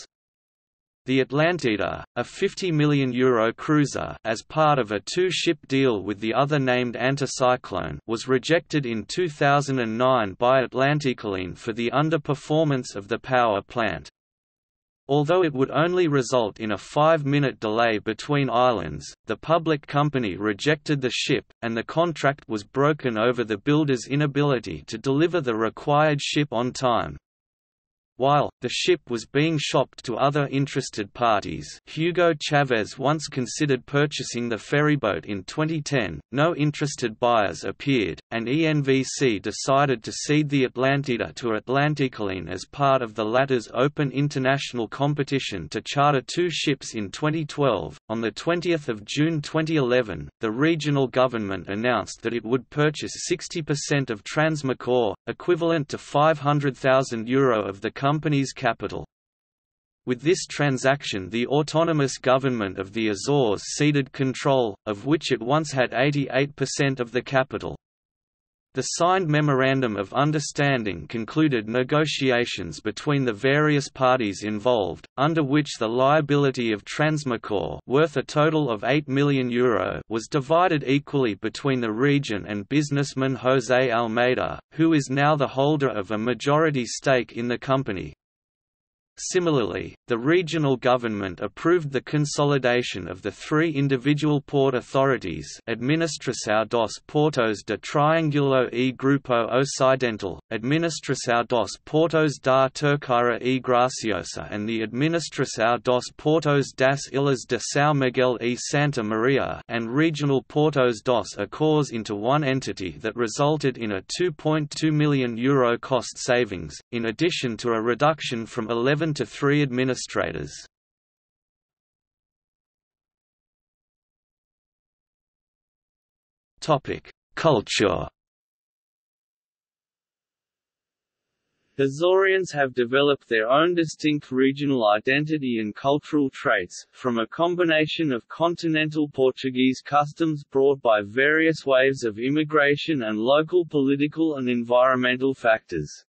The Atlantida, a €50 million Euro cruiser as part of a two-ship deal with the other named Anticyclone was rejected in 2009 by Atlanticaline for the underperformance of the power plant. Although it would only result in a five-minute delay between islands, the public company rejected the ship, and the contract was broken over the builder's inability to deliver the required ship on time. While, the ship was being shopped to other interested parties Hugo Chavez once considered purchasing the ferryboat in 2010, no interested buyers appeared, and ENVC decided to cede the Atlantida to Atlanticaline as part of the latter's open international competition to charter two ships in 2012. On 20 June 2011, the regional government announced that it would purchase 60% of Transmacor, equivalent to €500,000 Euro of the company's capital. With this transaction the autonomous government of the Azores ceded control, of which it once had 88% of the capital. The signed Memorandum of Understanding concluded negotiations between the various parties involved, under which the liability of Transmacor worth a total of €8 million Euro was divided equally between the region and businessman José Almeida, who is now the holder of a majority stake in the company. Similarly, the regional government approved the consolidation of the three individual port authorities Administração dos Portos de Triângulo e Grupo Ocidental, Administração dos Portos da Terceira e Graciosa and the Administração dos Portos das Ilhas de São Miguel e Santa Maria and Regional Portos dos Açores into one entity that resulted in a €2.2 million Euro cost savings, in addition to a reduction from 11 to three administrators. Culture The Azorians have developed their own distinct regional identity and cultural traits, from a combination of continental Portuguese customs brought by various waves of immigration and local political and environmental factors.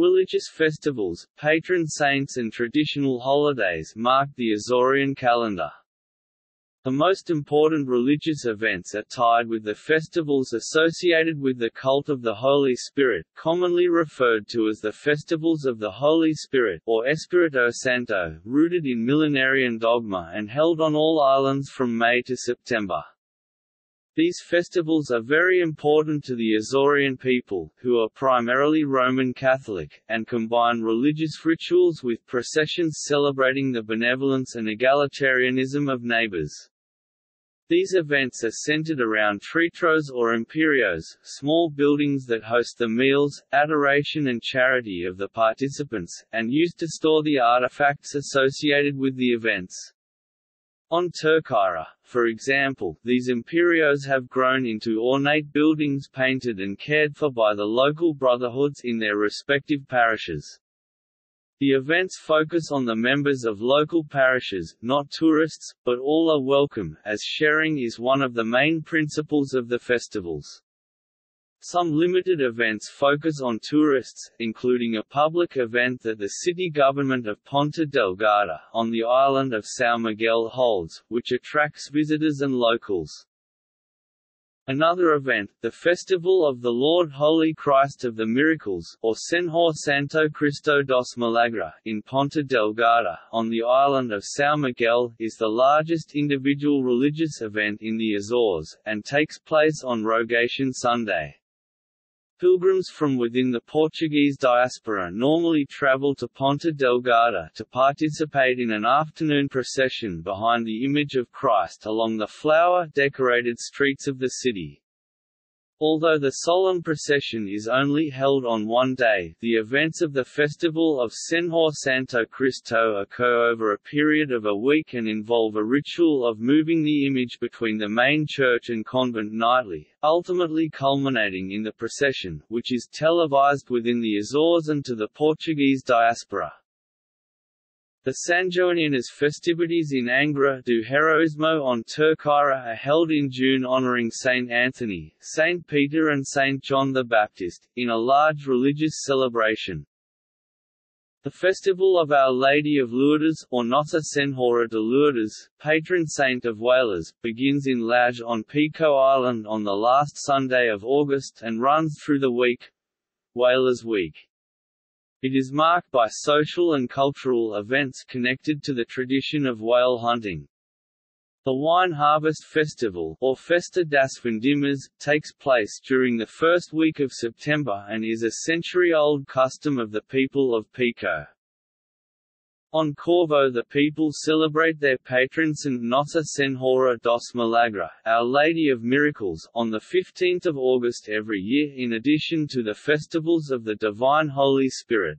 Religious festivals, patron saints and traditional holidays mark the Azorian calendar. The most important religious events are tied with the festivals associated with the cult of the Holy Spirit, commonly referred to as the Festivals of the Holy Spirit or Espirito Santo, rooted in millenarian dogma and held on all islands from May to September. These festivals are very important to the Azorean people, who are primarily Roman Catholic, and combine religious rituals with processions celebrating the benevolence and egalitarianism of neighbors. These events are centered around tritros or imperios, small buildings that host the meals, adoration and charity of the participants, and used to store the artifacts associated with the events. On Terceira, for example, these imperios have grown into ornate buildings painted and cared for by the local brotherhoods in their respective parishes. The events focus on the members of local parishes, not tourists, but all are welcome, as sharing is one of the main principles of the festivals. Some limited events focus on tourists, including a public event that the city government of Ponta Delgada, on the island of São Miguel holds, which attracts visitors and locals. Another event, the Festival of the Lord Holy Christ of the Miracles, or Senhor Santo Cristo dos Milagres, in Ponta Delgada, on the island of São Miguel, is the largest individual religious event in the Azores, and takes place on Rogation Sunday. Pilgrims from within the Portuguese diaspora normally travel to Ponta Delgada to participate in an afternoon procession behind the image of Christ along the flower-decorated streets of the city. Although the solemn procession is only held on one day, the events of the festival of Senhor Santo Cristo occur over a period of a week and involve a ritual of moving the image between the main church and convent nightly, ultimately culminating in the procession, which is televised within the Azores and to the Portuguese diaspora. The Sanjoaninas festivities in Angra do Heroísmo on Terceira are held in June honoring Saint Anthony, Saint Peter and Saint John the Baptist, in a large religious celebration. The festival of Our Lady of Lourdes, or Nossa Senhora de Lourdes, patron saint of whalers, begins in Laje on Pico Island on the last Sunday of August and runs through the week Whalers Week. It is marked by social and cultural events connected to the tradition of whale hunting. The Wine Harvest Festival or Festa das Vindimas, takes place during the first week of September and is a century-old custom of the people of Pico. On Corvo the people celebrate their patron Saint Nossa Senhora dos Milagres, Our Lady of Miracles, on 15 August every year in addition to the festivals of the Divine Holy Spirit.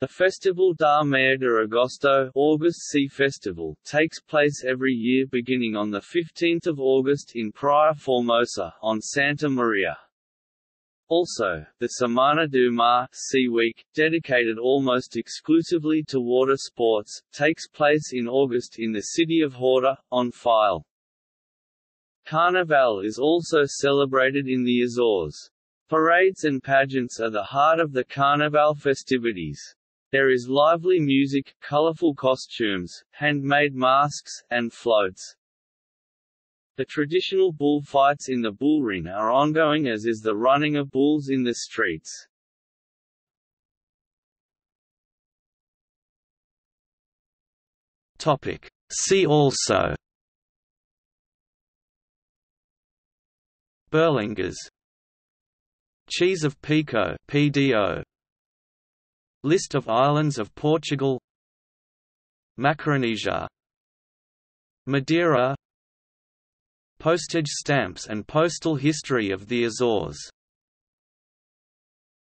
The Festival da Meia de Agosto August Sea Festival takes place every year beginning on 15 August in Praia Formosa, on Santa Maria. Also, the Semana do Mar Sea Week, dedicated almost exclusively to water sports, takes place in August in the city of Horta, on Faial. Carnival is also celebrated in the Azores. Parades and pageants are the heart of the Carnival festivities. There is lively music, colorful costumes, handmade masks, and floats. The traditional bullfights in the bullring are ongoing as is the running of bulls in the streets. See also. Berlengas Cheese of Pico PDO List of islands of Portugal. Macaronesia. Madeira Postage stamps and postal history of the Azores